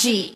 G.